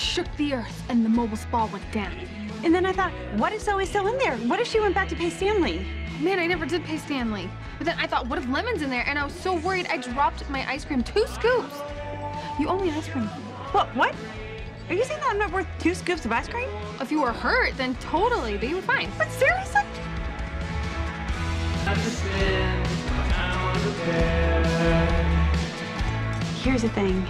shook the earth and the mobile spa went down. And then I thought, what if Zoe's still in there? What if she went back to pay Stanley? Man, I never did pay Stanley. But then I thought, what if Lemon's in there? And I was so worried I dropped my ice cream. Two scoops. You owe me ice cream. What? What? Are you saying that I'm not worth two scoops of ice cream? If you were hurt, then totally, but you were fine. But seriously? Here's the thing.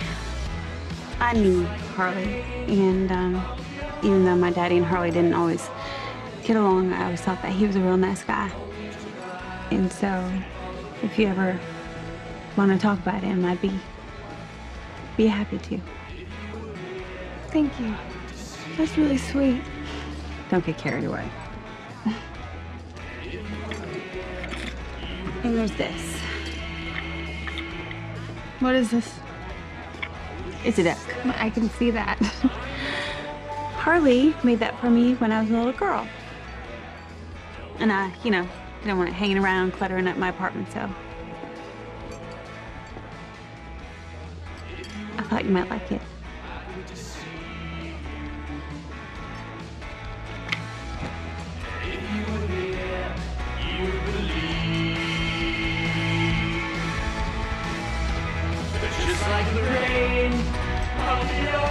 I knew Harley, and um, even though my daddy and Harley didn't always get along, I always thought that he was a real nice guy. And so, if you ever want to talk about him, I'd be be happy to. Thank you. That's really sweet. Don't get carried away. and there's this. What is this? It's a duck. I can see that. Harley made that for me when I was a little girl. And I, you know, didn't want it hanging around, cluttering up my apartment, so. I thought you might like it. I'll